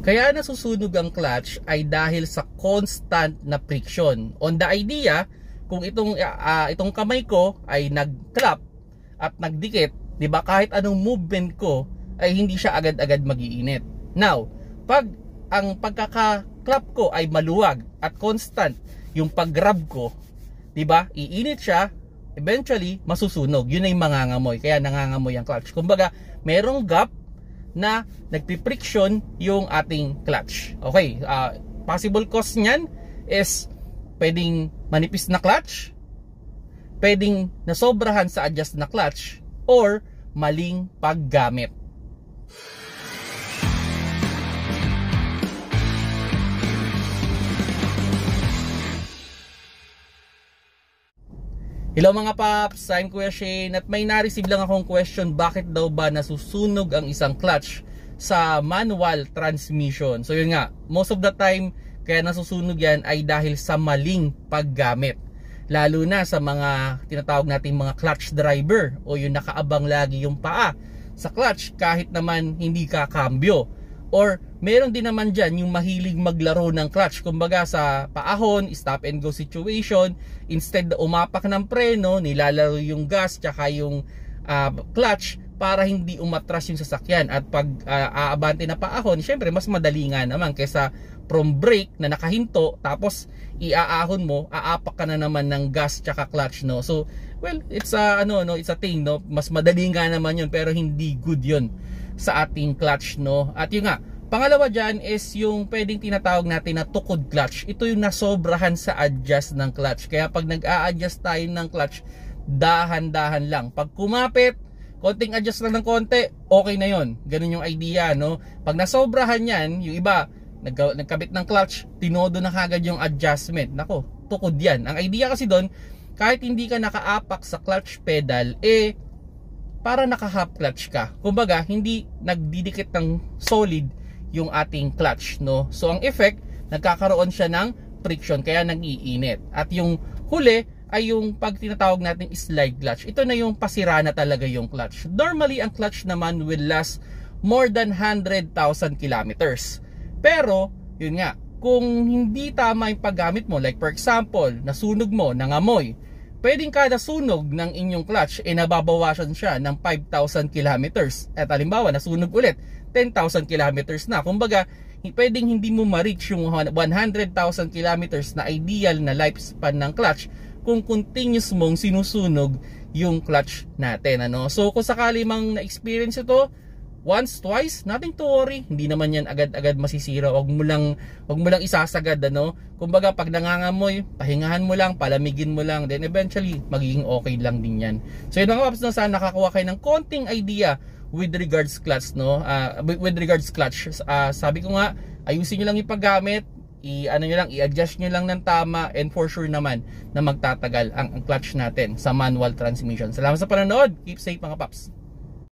Kaya nasusunog ang clutch ay dahil sa constant na friction. On the idea, kung itong uh, itong kamay ko ay nag-clap at nagdikit, 'di ba? Kahit anong movement ko ay hindi siya agad-agad magiinit. Now, pag ang pagkaka-clap ko ay maluwag at constant yung pag-grab ko, 'di ba? Iinit siya, eventually masusunog. Yun ay mangangamoy. Kaya nangangamoy ang clutch. Kumbaga, merong gap na nagpi-friction yung ating clutch. Okay, uh, possible cause niyan is pwedeng manipis na clutch, pwedeng nasobrahan sa adjust na clutch, or maling paggamit. Hello mga paps, I'm Kuya Shane at may na-receive lang akong question bakit daw ba nasusunog ang isang clutch sa manual transmission. So yun nga, most of the time kaya nasusunog yan ay dahil sa maling paggamit. Lalo na sa mga tinatawag nating mga clutch driver o yung nakaabang lagi yung paa sa clutch kahit naman hindi ka kambyo Or meron din naman dyan yung mahilig maglaro ng clutch. Kumbaga sa paahon, stop and go situation, instead na umapak ng preno, nilalaro yung gas tsaka yung uh, clutch para hindi umatras yung sasakyan. At pag uh, aabante na paahon, syempre mas madali nga naman kaysa from brake na nakahinto tapos iaahon mo, aapak ka na naman ng gas tsaka clutch no. So, well, it's a ano no, it's a thing no. Mas madali nga naman 'yun pero hindi good 'yun sa ating clutch no. At yun nga, pangalawa diyan is yung pwedeng tinatawag natin na tukod clutch. Ito yung nasobrahan sa adjust ng clutch. Kaya pag nag-a-adjust tayo ng clutch, dahan-dahan lang. Pag kumapit, konting adjust lang ng konti, okay na yon. Ganun yung idea, no? Pag nasobrahan yan, yung iba, nag nagkabit ng clutch, tinodo na kagad yung adjustment. Nako, tukod yan. Ang idea kasi doon, kahit hindi ka nakaapak sa clutch pedal, eh, para naka-half clutch ka. Kumbaga, hindi nagdidikit ng solid yung ating clutch, no? So, ang effect, nagkakaroon siya ng friction, kaya nag-iinit. At yung huli, ay yung pag tinatawag natin slide clutch. Ito na yung pasira na talaga yung clutch. Normally, ang clutch naman will last more than 100,000 kilometers. Pero, yun nga, kung hindi tama yung paggamit mo, like for example, nasunog mo, nangamoy, pwedeng kada sunog ng inyong clutch ay eh, nababawasan siya ng 5,000 kilometers. At halimbawa, nasunog ulit, 10,000 kilometers na. Kumbaga, pwedeng hindi mo ma-reach yung 100,000 kilometers na ideal na lifespan ng clutch kung continuous mong sinusunog yung clutch natin. Ano? So, kung sakali mang na-experience ito, once, twice, nothing to worry. Hindi naman yan agad-agad masisira. Huwag mo lang, huwag mo lang isasagad, ano. Kumbaga, pag nangangamoy, pahingahan mo lang, palamigin mo lang, then eventually, magiging okay lang din yan. So, yun mga paps, no, sana nakakuha kayo ng konting idea with regards clutch, no. Uh, with regards clutch, uh, sabi ko nga, ayusin nyo lang yung paggamit, i ano nyo lang i-adjust nyo lang ng tama and for sure naman na magtatagal ang, ang clutch natin sa manual transmission. Salamat sa panonood. Keep safe mga paps.